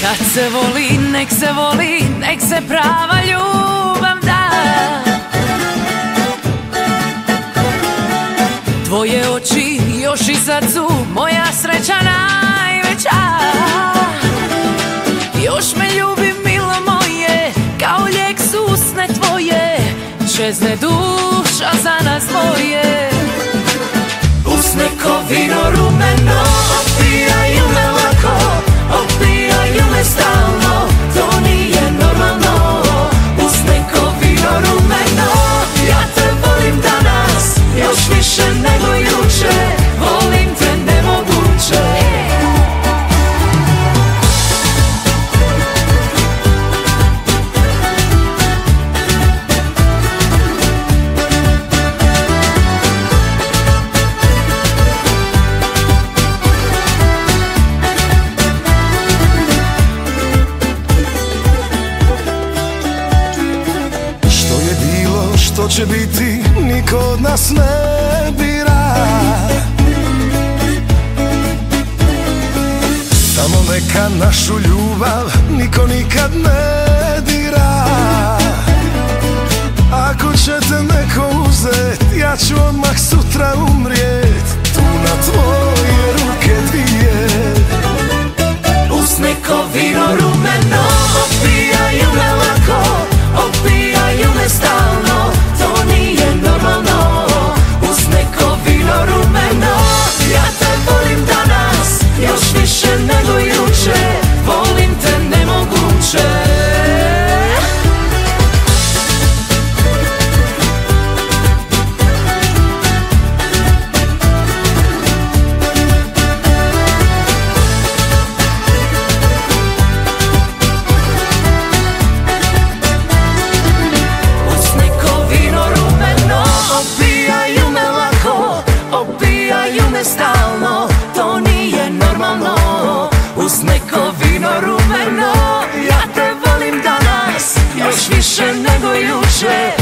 Kad se voli, nek se voli, nek se prava ljubav da. čezne duša za nas dvoje. Usne kovino će biti niko od nas ne bira. Samo neka našu ljubav niko nikad ne dira. Ako će te neko uzet ja ću odmah sutra u You już,